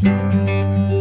Música